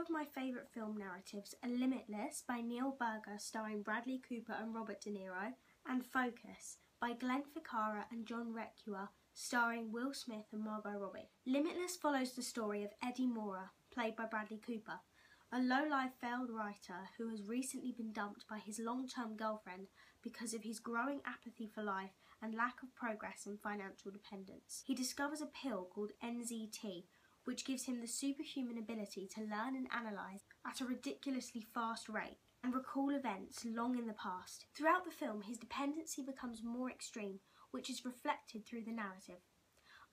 of my favourite film narratives are Limitless by Neil Burger, starring Bradley Cooper and Robert De Niro and Focus by Glenn Ficarra and John Requa starring Will Smith and Margot Robbie. Limitless follows the story of Eddie Morra, played by Bradley Cooper, a low-life failed writer who has recently been dumped by his long-term girlfriend because of his growing apathy for life and lack of progress and financial dependence. He discovers a pill called NZT, which gives him the superhuman ability to learn and analyse at a ridiculously fast rate and recall events long in the past. Throughout the film, his dependency becomes more extreme, which is reflected through the narrative.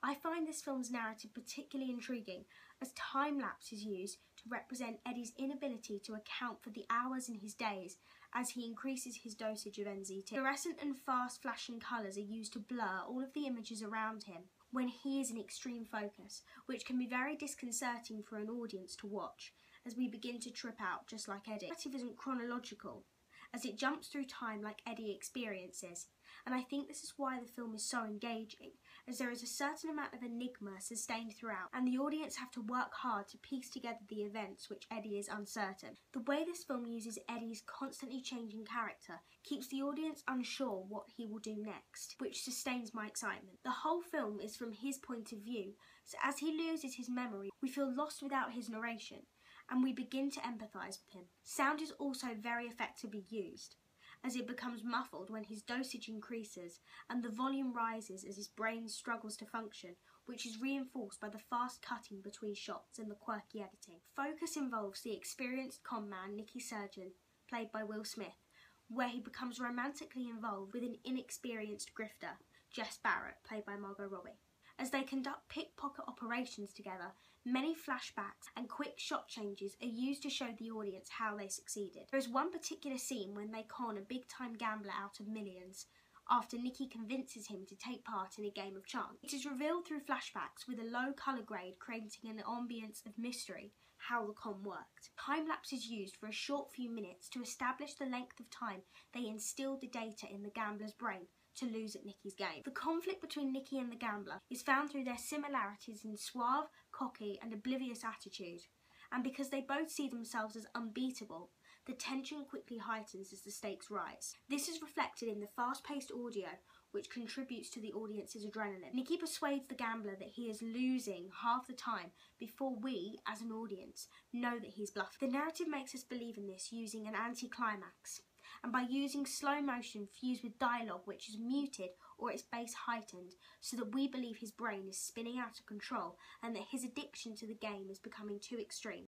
I find this film's narrative particularly intriguing as time lapse is used to represent Eddie's inability to account for the hours in his days as he increases his dosage of NZT. Fluorescent and fast flashing colours are used to blur all of the images around him when he is in extreme focus, which can be very disconcerting for an audience to watch as we begin to trip out just like Eddie. The narrative isn't chronological, as it jumps through time like Eddie experiences, and I think this is why the film is so engaging, as there is a certain amount of enigma sustained throughout, and the audience have to work hard to piece together the events which Eddie is uncertain. The way this film uses Eddie's constantly changing character keeps the audience unsure what he will do next, which sustains my excitement. The whole film is from his point of view, so as he loses his memory, we feel lost without his narration, and we begin to empathise with him. Sound is also very effectively used as it becomes muffled when his dosage increases and the volume rises as his brain struggles to function, which is reinforced by the fast cutting between shots and the quirky editing. Focus involves the experienced con man Nicky Spurgeon, played by Will Smith, where he becomes romantically involved with an inexperienced grifter, Jess Barrett, played by Margot Robbie. As they conduct pickpocket operations together, many flashbacks and quick shot changes are used to show the audience how they succeeded. There is one particular scene when they con a big time gambler out of millions after Nicky convinces him to take part in a game of chance. It is revealed through flashbacks with a low colour grade creating an ambience of mystery how the con worked. Time lapse is used for a short few minutes to establish the length of time they instilled the data in the gambler's brain to lose at Nicky's game. The conflict between Nicky and the gambler is found through their similarities in suave, cocky, and oblivious attitude. And because they both see themselves as unbeatable, the tension quickly heightens as the stakes rise. This is reflected in the fast paced audio, which contributes to the audience's adrenaline. Nicky persuades the gambler that he is losing half the time before we, as an audience, know that he's bluffing. The narrative makes us believe in this using an anticlimax and by using slow motion fused with dialogue which is muted or its bass heightened so that we believe his brain is spinning out of control and that his addiction to the game is becoming too extreme.